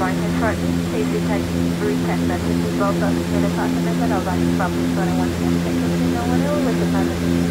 will be safety in St. To and all one the.